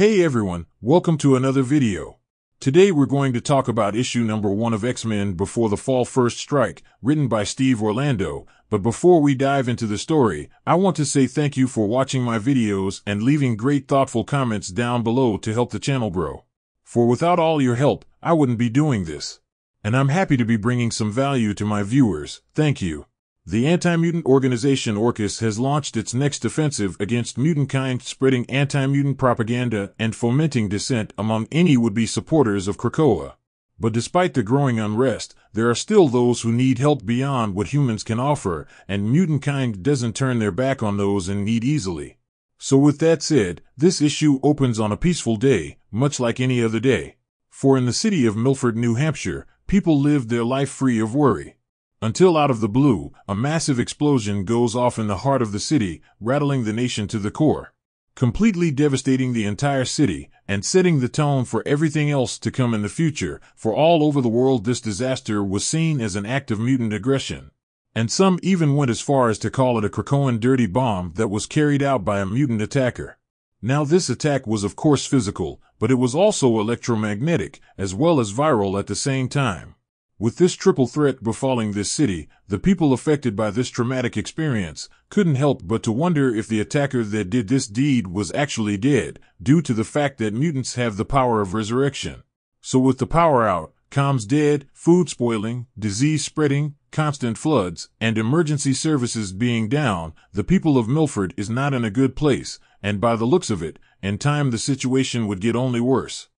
Hey everyone, welcome to another video. Today we're going to talk about issue number one of X-Men Before the Fall First Strike, written by Steve Orlando. But before we dive into the story, I want to say thank you for watching my videos and leaving great thoughtful comments down below to help the channel grow. For without all your help, I wouldn't be doing this. And I'm happy to be bringing some value to my viewers. Thank you. The anti-mutant organization Orchis has launched its next offensive against mutant-kind, spreading anti-mutant propaganda and fomenting dissent among any would-be supporters of Krakoa. But despite the growing unrest, there are still those who need help beyond what humans can offer, and mutant-kind doesn't turn their back on those in need easily. So with that said, this issue opens on a peaceful day, much like any other day. For in the city of Milford, New Hampshire, people live their life free of worry. Until out of the blue, a massive explosion goes off in the heart of the city, rattling the nation to the core, completely devastating the entire city and setting the tone for everything else to come in the future. For all over the world, this disaster was seen as an act of mutant aggression. And some even went as far as to call it a Krakoan dirty bomb that was carried out by a mutant attacker. Now this attack was of course physical, but it was also electromagnetic, as well as viral at the same time. With this triple threat befalling this city, the people affected by this traumatic experience couldn't help but to wonder if the attacker that did this deed was actually dead, due to the fact that mutants have the power of resurrection. So with the power out, comms dead, food spoiling, disease spreading, constant floods, and emergency services being down, the people of Milford is not in a good place, and by the looks of it, in time the situation would get only worse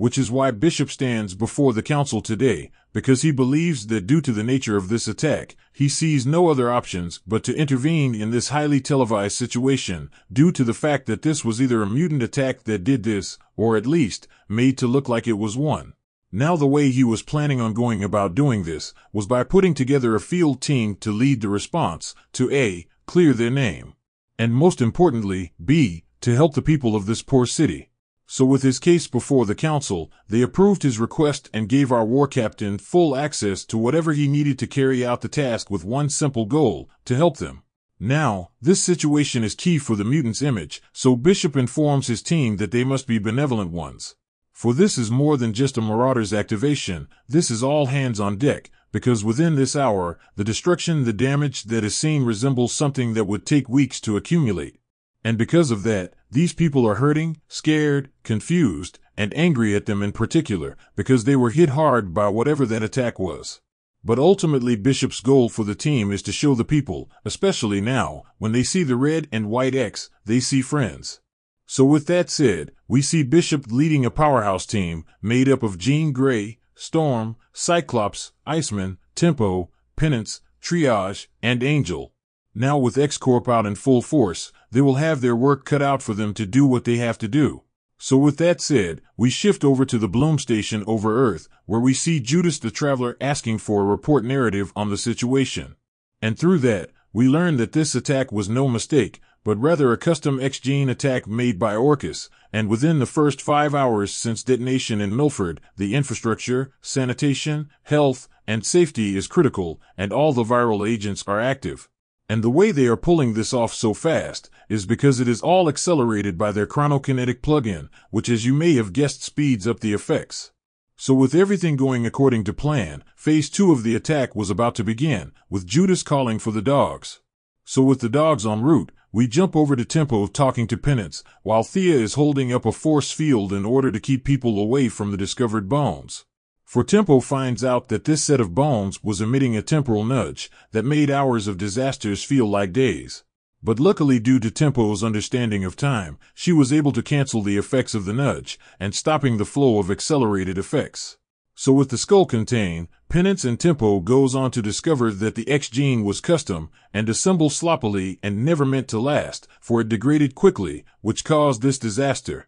which is why Bishop stands before the council today, because he believes that due to the nature of this attack, he sees no other options but to intervene in this highly televised situation, due to the fact that this was either a mutant attack that did this, or at least, made to look like it was one. Now the way he was planning on going about doing this was by putting together a field team to lead the response, to A, clear their name, and most importantly, B, to help the people of this poor city. So with his case before the council, they approved his request and gave our war captain full access to whatever he needed to carry out the task with one simple goal, to help them. Now, this situation is key for the mutant's image, so Bishop informs his team that they must be benevolent ones. For this is more than just a Marauder's activation, this is all hands on deck, because within this hour, the destruction, the damage that is seen resembles something that would take weeks to accumulate. And because of that, these people are hurting, scared, confused, and angry at them in particular, because they were hit hard by whatever that attack was. But ultimately Bishop's goal for the team is to show the people, especially now, when they see the red and white X, they see friends. So with that said, we see Bishop leading a powerhouse team made up of Jean Grey, Storm, Cyclops, Iceman, Tempo, Penance, Triage, and Angel. Now with X-Corp out in full force, they will have their work cut out for them to do what they have to do. So with that said, we shift over to the Bloom station over Earth, where we see Judas the Traveler asking for a report narrative on the situation. And through that, we learn that this attack was no mistake, but rather a custom X-Gene attack made by Orchis, and within the first five hours since detonation in Milford, the infrastructure, sanitation, health, and safety is critical, and all the viral agents are active. And the way they are pulling this off so fast is because it is all accelerated by their chronokinetic plugin, which as you may have guessed speeds up the effects. So with everything going according to plan, phase two of the attack was about to begin, with Judas calling for the dogs. So with the dogs en route, we jump over to Tempo talking to Penance, while Thea is holding up a force field in order to keep people away from the discovered bones. For Tempo finds out that this set of bones was emitting a temporal nudge that made hours of disasters feel like days. But luckily due to Tempo's understanding of time, she was able to cancel the effects of the nudge and stopping the flow of accelerated effects. So with the skull contained, Penance and Tempo goes on to discover that the X gene was custom and assembled sloppily and never meant to last, for it degraded quickly, which caused this disaster.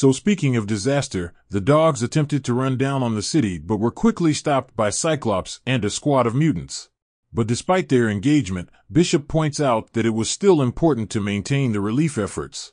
So speaking of disaster, the dogs attempted to run down on the city but were quickly stopped by Cyclops and a squad of mutants. But despite their engagement, Bishop points out that it was still important to maintain the relief efforts.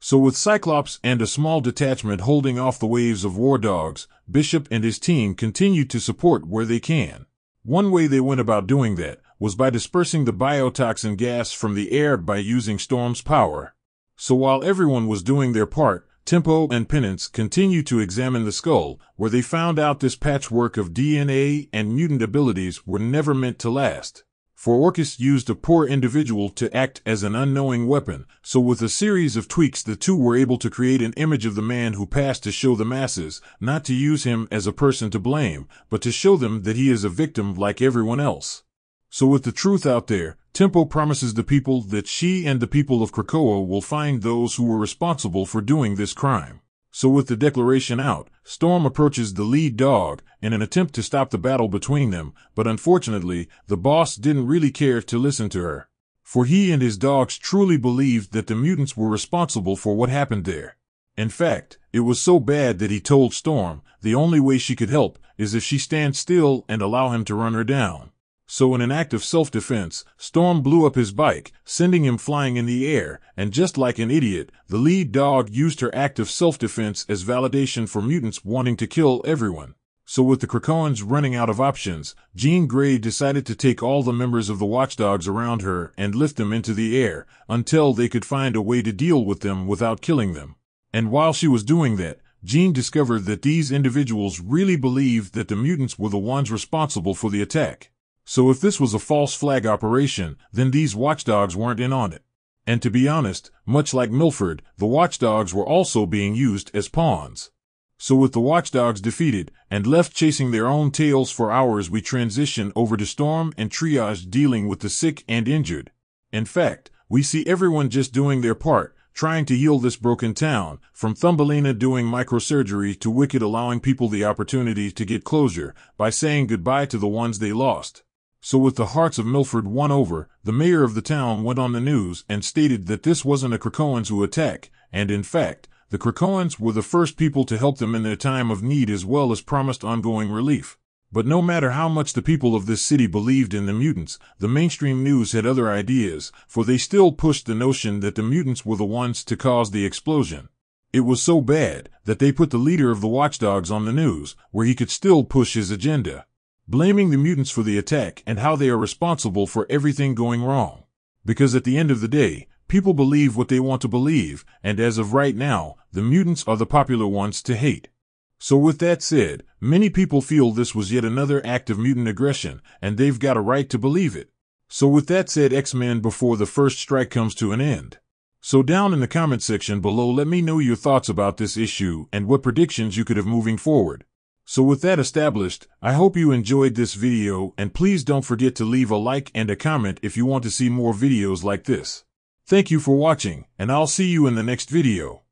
So with Cyclops and a small detachment holding off the waves of war dogs, Bishop and his team continue to support where they can. One way they went about doing that was by dispersing the biotoxin gas from the air by using Storm's power. So while everyone was doing their part, Tempo and Penance continued to examine the skull, where they found out this patchwork of DNA and mutant abilities were never meant to last. For Orchis used a poor individual to act as an unknowing weapon, so with a series of tweaks the two were able to create an image of the man who passed to show the masses, not to use him as a person to blame, but to show them that he is a victim like everyone else. So with the truth out there, Tempo promises the people that she and the people of Krakoa will find those who were responsible for doing this crime. So with the declaration out, Storm approaches the lead dog in an attempt to stop the battle between them, but unfortunately, the boss didn't really care to listen to her. For he and his dogs truly believed that the mutants were responsible for what happened there. In fact, it was so bad that he told Storm the only way she could help is if she stands still and allow him to run her down. So in an act of self-defense, Storm blew up his bike, sending him flying in the air, and just like an idiot, the lead dog used her act of self-defense as validation for mutants wanting to kill everyone. So with the Krakoans running out of options, Jean Grey decided to take all the members of the watchdogs around her and lift them into the air until they could find a way to deal with them without killing them. And while she was doing that, Jean discovered that these individuals really believed that the mutants were the ones responsible for the attack. So if this was a false flag operation, then these watchdogs weren't in on it. And to be honest, much like Milford, the watchdogs were also being used as pawns. So with the watchdogs defeated and left chasing their own tails for hours, we transition over to Storm and Triage dealing with the sick and injured. In fact, we see everyone just doing their part, trying to heal this broken town, from Thumbelina doing microsurgery to Wicked allowing people the opportunity to get closure by saying goodbye to the ones they lost. So with the hearts of Milford won over, the mayor of the town went on the news and stated that this wasn't a Krakoans who attack, and in fact, the Krakoans were the first people to help them in their time of need as well as promised ongoing relief. But no matter how much the people of this city believed in the mutants, the mainstream news had other ideas, for they still pushed the notion that the mutants were the ones to cause the explosion. It was so bad that they put the leader of the watchdogs on the news, where he could still push his agenda blaming the mutants for the attack and how they are responsible for everything going wrong. Because at the end of the day, people believe what they want to believe, and as of right now, the mutants are the popular ones to hate. So with that said, many people feel this was yet another act of mutant aggression, and they've got a right to believe it. So with that said, X-Men before the first strike comes to an end. So down in the comment section below, let me know your thoughts about this issue and what predictions you could have moving forward. So with that established, I hope you enjoyed this video and please don't forget to leave a like and a comment if you want to see more videos like this. Thank you for watching and I'll see you in the next video.